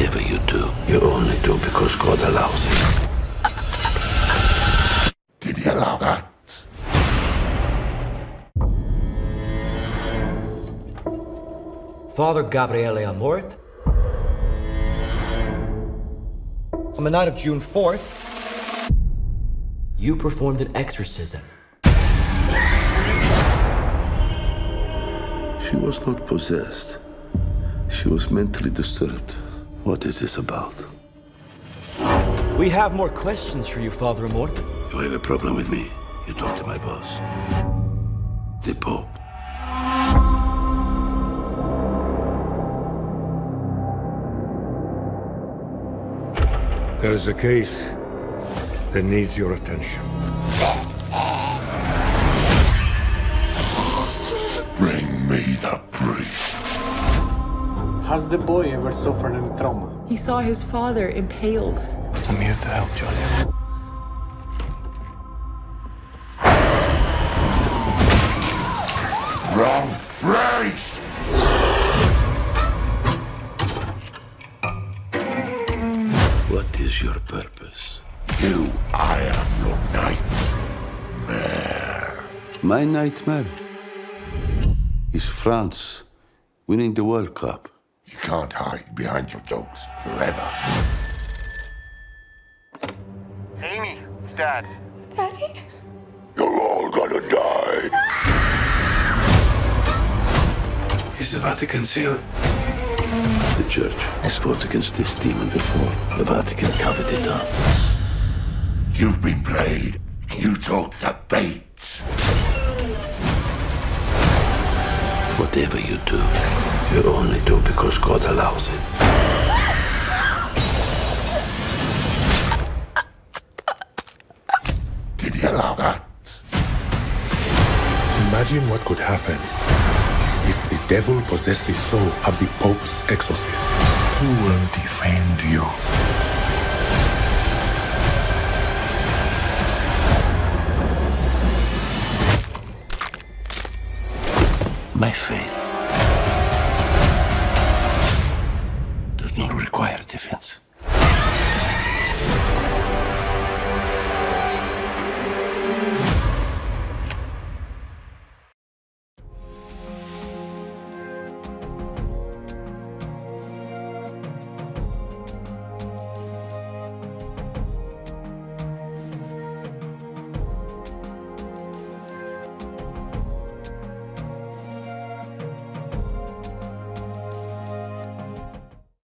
Whatever you do, you only do because God allows it. Did he allow that? Father Gabriele Amort. On the night of June 4th, you performed an exorcism. She was not possessed. She was mentally disturbed. What is this about? We have more questions for you, Father Amort. You have a problem with me? You talk to my boss. The Pope. There is a case that needs your attention. Has the boy ever suffered any trauma? He saw his father impaled. I'm here to help, Julia. Wrong priest! What is your purpose? You, I am your nightmare. My nightmare is France winning the World Cup. You can't hide behind your jokes forever. Amy, it's Dad. Daddy? You're all gonna die. Is the Vatican sealed? The Church has fought against this demon before. The Vatican covered it up. You've been played. You talk the bait. Whatever you do, you only do because God allows it. Did he allow that? Imagine what could happen if the devil possessed the soul of the Pope's exorcist. Who will defend you? My faith not require a defense.